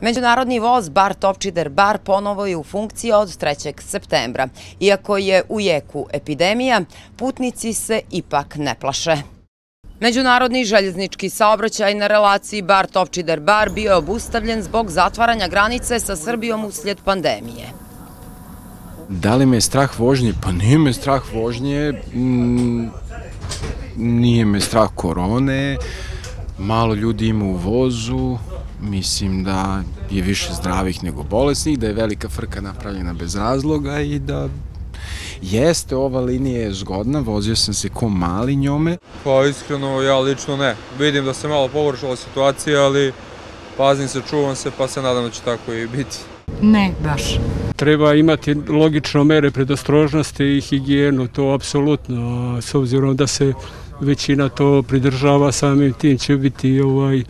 Međunarodni voz Bar Topčider Bar ponovo je u funkciji od 3. septembra. Iako je u jeku epidemija, putnici se ipak ne plaše. Međunarodni željeznički saobraćaj na relaciji Bar Topčider Bar bio je obustavljen zbog zatvaranja granice sa Srbijom uslijed pandemije. Da li me je strah vožnje? Pa nije me strah vožnje, mm, nije me strah korone, malo ljudi ima u vozu, mislim da je više zdravih nego bolesnih, da je velika frka napravljena bez razloga i da jeste ova linija je zgodna, vozio sam se ko mali njome. Pa iskreno ja lično ne. Vidim da se malo površala situacija, ali pazim se, čuvam se, pa se nadam da će tako i biti. Ne, baš. Treba imati logično mere predostrožnosti i higijenu, to apsolutno, s obzirom da se većina to pridržava, samim tim će biti ovaj,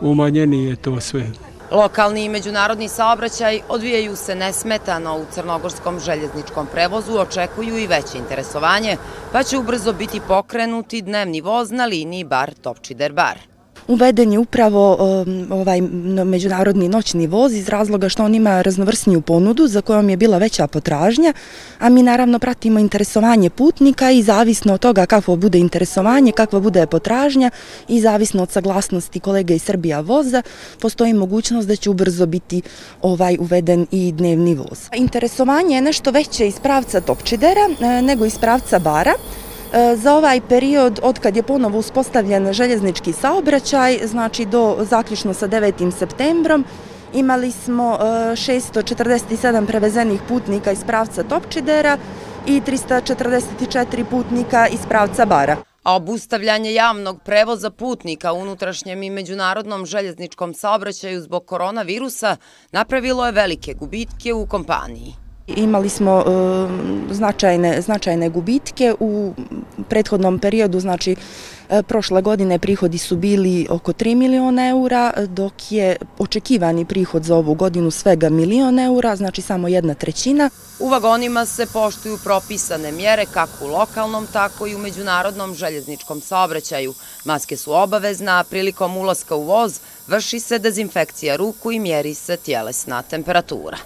umanjenije to sve. Lokalni i međunarodni saobraćaj odvijaju se nesmetano u crnogorskom željezničkom prevozu, očekuju i veće interesovanje, pa će ubrzo biti pokrenuti dnevni voz na liniji Bar-Topčider-Bar. Uveden je upravo um, ovaj međunarodni noćni voz iz razloga što on ima raznovrsniju ponudu za kojom je bila veća potražnja, a mi naravno pratimo interesovanje putnika i zavisno od toga kakvo bude interesovanje, kakva bude potražnja i zavisno od saglasnosti kolega iz Srbija voza, postoji mogućnost da će ubrzo biti ovaj uveden i dnevni voz. Interesovanje je nešto veće iz pravca Topčidera eh, nego iz pravca Bara, E, za ovaj period, od kad je ponovo uspostavljen željeznički saobraćaj, znači do zaključno sa 9. septembrom, imali smo e, 647 prevezenih putnika iz pravca Topčidera i 344 putnika iz pravca Bara. A obustavljanje javnog prevoza putnika u unutrašnjem i međunarodnom željezničkom saobraćaju zbog koronavirusa napravilo je velike gubitke u kompaniji. Imali smo e, značajne gubitke u prethodnom periodu, znači e, prošle godine prihodi su bili oko 3 miliona eura, dok je očekivani prihod za ovu godinu svega milion eura, znači samo jedna trećina. U vagonima se poštuju propisane mjere kako u lokalnom, tako i u međunarodnom željezničkom saobraćaju. Maske su obavezna, prilikom ulaska u voz vrši se dezinfekcija ruku i mjeri se tjelesna temperatura.